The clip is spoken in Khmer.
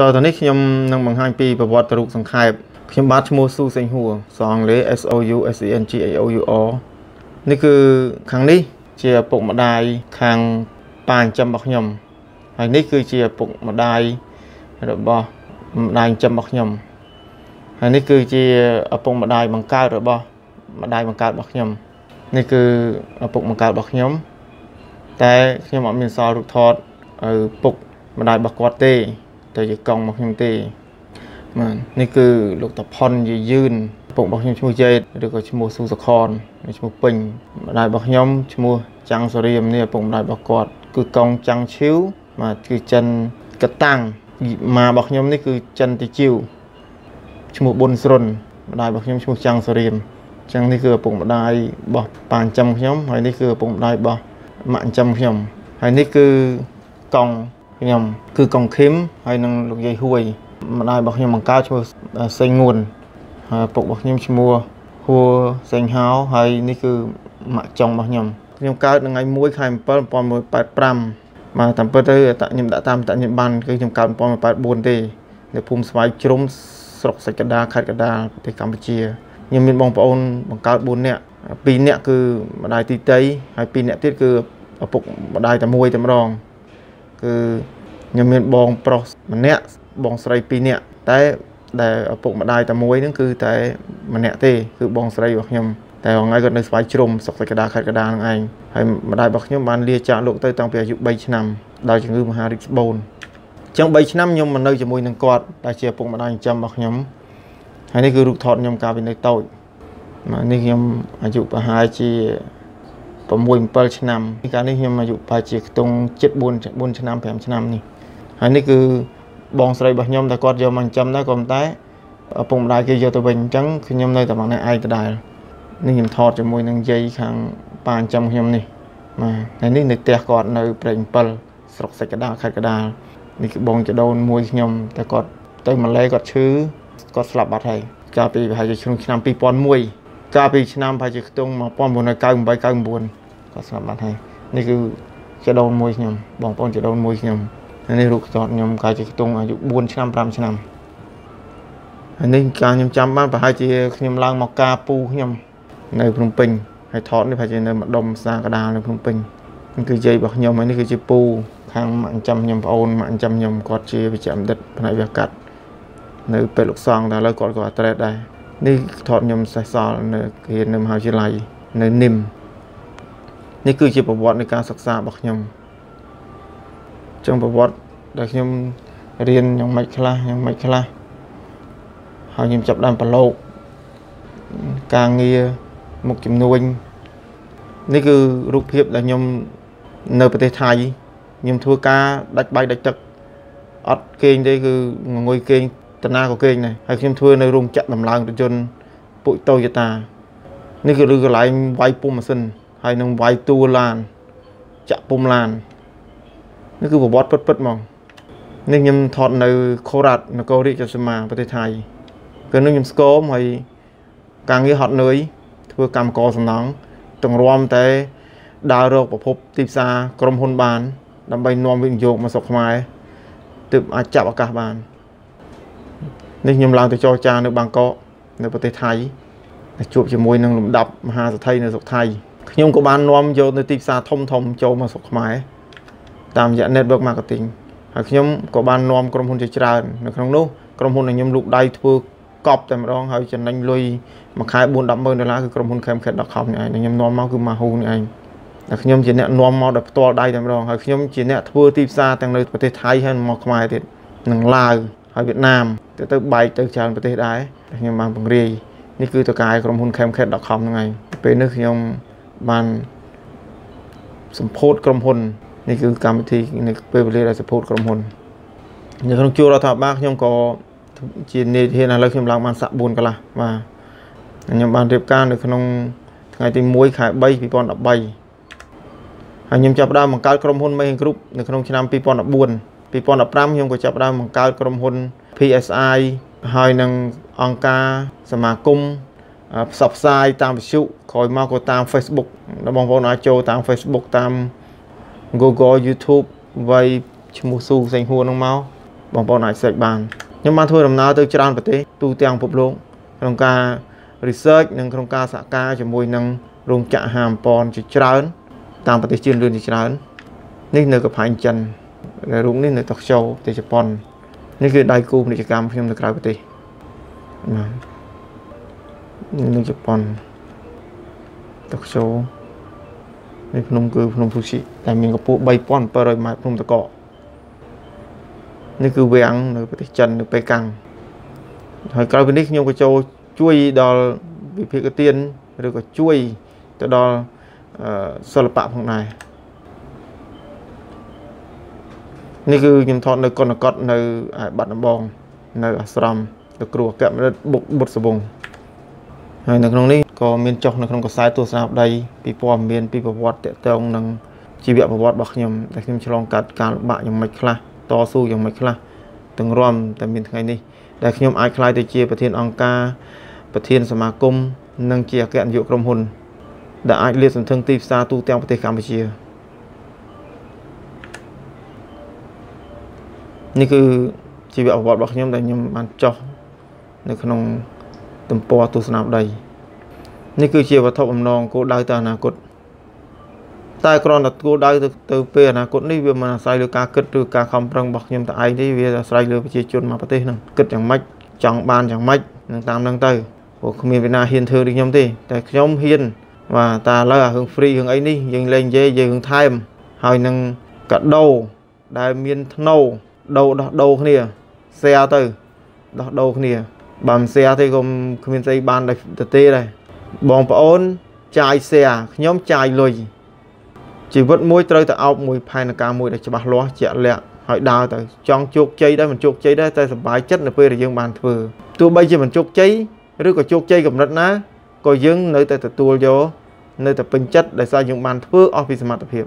តទៅនេះខ្ញុំនឹងបង្ហាញពីប្រវត្តិរូបសង្ខេបខ្ញុំបាទឈ្មោះស៊ូសេងហួរសអង់គ្លេស S O U S E N G A O U R នេះគឺខាងនេះជាឪពុកម្ដាយខាងប៉ាចិញ្ចឹមរបស់ខ្ញុំហើយនេះគឺជាឪពុកម្ដាយរបស់ម្ដាយចិញ្ចឹមរបស់ខ្ញុំហើយនេះគឺជាឪពុកម្ដាយបង្កើតរបស់ម្ដាយបង្កើតរបស់ខ្ញុំនេះគឺឪពុកម្ដាយរបស់ខ្ញុំ តែខ្ញុំអត់មានសល់រូបថតឪពុកម្ដាយរបស់គាត់ទេ ទៅជាកង់របស់ខ្ញុំទេបាទនេះគឺលោកតផុនយាយឿនពុករបស់ខ្ញុំឈ្មោះជេតឬក៏ឈ្មោះស៊ូសខនឈ្មោះពេញម្ដាយរបស់ខ្ញុំឈ្មោះចាំងសូរៀមនេះឪពុកម្ដាយរបស់គាត់គឺកង់ចាំងឈីវបាទគឺចិនកតាំងម៉ារបស់ខ្ញុំនេះគឺចិនទីជីវឈ្មោះប៊ុនស្រុនម្ដាយរបស់ខ្ញុំឈ្មោះចាំងសូរៀមអញ្ចឹងនេះគឺឪពុកម្ដាយរបស់ប៉ាចិញ្ចឹមខ្ញុំហើយនេះគឺឪពុកម្ដាយរបស់ម៉ាក់ចិញ្ចឹមខ្ញុំហើយនេះគឺកង់ ខ្ញុំគឺកងឃឹមហើយនឹងលោកយាយហួយម្ដាយរបស់ខ្ញុំបង្កើតឈ្មោះសេងងួនហើយពុករបស់ខ្ញុំឈ្មោះហួរសេងហៅហើយនេះគឺម៉ាក់ចុងរបស់ខ្ញុំខ្ញុំកើតនៅថ្ងៃ1ខែ7 1985បាទតាមពិតទៅខ្ញុំដាក់តាមតញ្ញាបានគឺខ្ញុំកើត1984ទេនៅភូមិស្វាយជ្រុំស្រុកសេចក្ដាខេត្តកដាលប្រទេសកម្ពុជាខ្ញុំមានបងប្អូនបង្កើត4នាក់2នាក់គឺម្ដាយទីតីហើយ2នាក់ទៀតគឺឪពុកម្ដាយតែមួយតែម្ដងគឺ ខ្ញុំមានបងប្រុសម្នាក់បងស្រី2នាក់តែដែលឪពុកម្ដាយតែមួយហ្នឹងគឺតែម្នាក់ទេគឺបងស្រីរបស់ខ្ញុំតែថ្ងៃគាត់នៅស្វាយជ្រុំសុកសក្តាខេត្តកដាលហ្នឹងឯងហើយម្ដាយរបស់ខ្ញុំបានលាចាកលោកទៅតាំងពីអាយុ3ឆ្នាំដោយជំងឺមហារីកស្បូនអញ្ចឹង3ឆ្នាំខ្ញុំមកនៅជាមួយនឹងគាត់ដែលជាឪពុកម្ដាយចិញ្ចឹមរបស់ខ្ញុំហើយនេះគឺរូបថតខ្ញុំកាលពីនៅតូចនេះខ្ញុំអាយុប្រហែលជា6 7ឆ្នាំកាលនេះខ្ញុំអាយុប្រហែលជាខ្ទង់7 4 4ឆ្នាំ5ឆ្នាំនេះ ហើយនេះគឺបងស្រីរបស់ខ្ញុំតែគាត់យកមកចិញ្ចឹមដែរក៏ប៉ុន្តែឪពុកម្ដាយគេយកទៅវិញអញ្ចឹងខ្ញុំនៅតែម្នាក់ឯងដដែលនេះខ្ញុំថតជាមួយនឹងយាយខាងប៉ាចិញ្ចឹមខ្ញុំនេះបាទហើយនេះនៅផ្ទះគាត់នៅព្រែក7ស្រុកសេចក្ដាខេត្តកដាលនេះគឺបងចដូនមួយខ្ញុំតែគាត់ទៅម៉ាឡេគាត់ឈឺគាត់ស្លាប់បាត់ហើយកាលពីប្រហែលជាឆ្នាំ2001កាលពីឆ្នាំប្រហែលជាខ្ទង់1998 99គាត់ស្លាប់បាត់ហើយនេះគឺចដូនមួយខ្ញុំបងប្អូនចដូនមួយខ្ញុំ នេះរូបថតខ្ញុំកាលជាខ្ទង់អាយុ4ឆ្នាំ5ឆ្នាំហើយនេះការខ្ញុំចាំបានប្រហែលជាខ្ញុំឡើងមកការពូខ្ញុំនៅភ្នំពេញហើយថតនេះប្រហែលជានៅម្ដុំសាកដាលនៅភ្នំពេញនេះគឺយាយរបស់ខ្ញុំហើយនេះគឺជាពូខាងម៉ាក់ចាំខ្ញុំប្អូនម៉ាក់ចាំខ្ញុំគាត់ជាវិជ្ជាបណ្ឌិតផ្នែកវិទ្យាកាត់នៅពេលលោកសង្ឃតែឥឡូវគាត់ក៏អត្រេតដែរនេះថតខ្ញុំសេះសល់នៅរៀននៅមហាវិទ្យាល័យនៅនិមនេះគឺជាប្រវត្តិនៃការសិក្សារបស់ខ្ញុំ ចឹងប្រវត្តិដែលខ្ញុំរៀនយ៉ាងម៉េចខ្លះយ៉ាងម៉េចខ្លះហើយខ្ញុំចាប់ដើមប្រឡូកការងារមុខជំនួញនេះគឺរូបភាពដែលខ្ញុំនៅប្រទេសថៃខ្ញុំធ្វើការដាច់បាយដាច់ទឹកអត់គេងទេគឺងុយគេងតាណាក៏គេងដែរហើយខ្ញុំធ្វើនៅរោងចក្រដំឡើងរថយន្តពុជតូយតានេះគឺឬកន្លែងវាយពុំម៉ាស៊ីនហើយនឹងវាយតួឡានចាក់ពុំឡាន នេះគឺប្រវត្តិពិតពិតហ្មងនេះខ្ញុំថតនៅខូរ៉ាត់នគររាជសីមាប្រទេសថៃគឺនឹងខ្ញុំស្គមហើយការងារហត់នឿយធ្វើកម្មករសំណង់ទាំងរំតែដើររកប្រភពទីផ្សារក្រុមហ៊ុនបាន ដើម្បីនាំវិនិយោគមកស្រុកខ្មែរទើបអាចចាប់ឱកាសបាននេះខ្ញុំឡើងទៅចរចានៅបាងកកនៅប្រទេសថៃជួបជាមួយនឹងលំដាប់មហាសេដ្ឋីនៅស្រុកថៃខ្ញុំក៏បាននាំយកនៅទីផ្សារធំធំចូលមកស្រុកខ្មែរ តាមរយៈ network marketing ហើយខ្ញុំក៏បាននាំក្រុមហ៊ុនជាច្រើននៅក្នុងនោះក្រុមហ៊ុនដែលខ្ញុំលូកដៃធ្វើកប់តែម្ដងហើយចំណេញលុយមួយខែ4 10ម៉ឺនដុល្លារគឺក្រុមហ៊ុន camcat.com នេះឯងខ្ញុំនាំមកគឺ Mahu នេះឯងតែខ្ញុំជាអ្នកនាំមកដោយផ្ទាល់ដៃតែម្ដងហើយខ្ញុំជាអ្នកធ្វើទីផ្សារទាំងនៅប្រទេសថៃហើយមកខ្មែរទៀតនិងឡាវហើយវៀតណាមទៅទៅបែកទៅច្រើនប្រទេសដែរខ្ញុំបានបង្រៀននេះគឺតកាយក្រុមហ៊ុន camcat.com ហ្នឹងឯងពេលនេះខ្ញុំបានសម្ពោធក្រុមហ៊ុន នេះគឺកម្មវិធីនៅពេលវេលាដែលសម្ពោធក្រុមហ៊ុននៅក្នុងជួររដ្ឋាភិបាលខ្ញុំក៏ជានាយធានឥឡូវខ្ញុំឡើងបានសាក់4កន្លះបាទខ្ញុំបានរៀបការនៅក្នុងថ្ងៃទី1ខែ3 2013ហើយខ្ញុំចាប់ផ្ដើមបង្កើតក្រុមហ៊ុន Main Group នៅក្នុងឆ្នាំ2014 2015ខ្ញុំក៏ចាប់ផ្ដើមបង្កើតក្រុមហ៊ុន PSI ហើយនឹងអង្គការសមាគមផ្សព្វផ្សាយតាមវិទ្យុក្រោយមកក៏តាម Facebook បងប្អូនអាចចូលតាម Facebook តាម Google YouTube វាយឈ្មោះស៊ូសេងហួរនឹងមកបងប្អូនអាច search បានខ្ញុំបានធ្វើដំណើរទៅច្រើនប្រទេសទូទាំងពិភពលោកក្នុងការ research និងក្នុងការសហការជាមួយនឹងរោងចក្រហាមពនជាច្រើន តាមប្រទេសជឿនលឿនជាច្រើន នេះនៅកផាញ់ចិនរូបនេះនៅតូក្យូប្រទេសជប៉ុននេះគឺដៃគូពាណិជ្ជកម្មខ្ញុំនៅក្រៅប្រទេសបាទនៅជប៉ុនតូក្យូ នេះភ្នំគឺភ្នំហ្វូស៊ីតែមានកម្ពស់3700ម៉ែត្រភ្នំតកកនេះគឺវាំងនៅប្រទេសចិននៅប៉េកាំងហើយក្រៅពីនេះខ្ញុំក៏ចូលជួយដល់វិភាគទានឬក៏ជួយទៅដល់សិល្បៈផងដែរនេះគឺខ្ញុំថតនៅកុនកតនៅបាត់ដំបងនៅអាស្រមលោកគ្រូអគ្គមនិតបុកបុតសវងហើយនៅក្នុងនេះ ក៏មានចុះនៅក្នុងកសែតទស្សនាវដ្តីពីព័ត៌មានពីប្រវត្តិតកតងនឹងជីវប្រវត្តិរបស់ខ្ញុំដែលខ្ញុំឆ្លងកាត់ការលំបាកយ៉ាងម៉េចខ្លះតស៊ូយ៉ាងម៉េចខ្លះទាំងរំតែមានថ្ងៃនេះដែលខ្ញុំអាចក្លាយទៅជាប្រធានអង្គការប្រធានសមាគមនិងជាអគ្គនាយកក្រុមហ៊ុន ដែលអាចលាតសន្ធឹងទីផ្សារទូទាំងប្រទេសកម្ពុជានេះគឺជីវប្រវត្តិរបស់ខ្ញុំដែលខ្ញុំបានចោះនៅក្នុងទំព័រទស្សនាវដ្តី នេះគឺជាវត្ថុបំណងគោលដៅទៅអនាគតតែគ្រាន់តែគោលដៅទៅទៅពេលអនាគតនេះវាមិនអាស្រ័យលើការគិតឬការខំប្រឹងរបស់ខ្ញុំតែឯងទេវាអាស្រ័យលើប្រជាជនមកប្រទេសហ្នឹងគិតយ៉ាងម៉េចចង់បានយ៉ាងម៉េចនឹងតាមហ្នឹងទៅព្រោះគ្មានវិណាហ៊ានធ្វើដូចខ្ញុំទេតែខ្ញុំហ៊ានបាទតែឥឡូវអារឿង free រឿងអីនេះយើងលេងនិយាយយើងថែមហើយនឹងកាដូដែលមានធ្នូដូរដោះដូរគ្នា share ទៅដោះដូរគ្នាបើមិន share ទេក៏គ្មានស្អីបានទៅទេដែរ បងប្អូនចាយ share ខ្ញុំចាយលុយជីវិតមួយត្រូវតែអោបមួយផែនការមួយដែលច្បាស់លាស់ជាក់លាក់ហើយដើរទៅចង់ជោគជ័យដែរមិនជោគជ័យដែរតែសប្បាយចិត្តនៅពេលដែលយើងបានធ្វើទោះបីជាមិនជោគជ័យឬក៏ជោគជ័យកម្រិតណាក៏យើងនៅតែទទួលយកនៅតែពេញចិត្តដោយសារយើងបានធ្វើអស់ពីសមត្ថភាព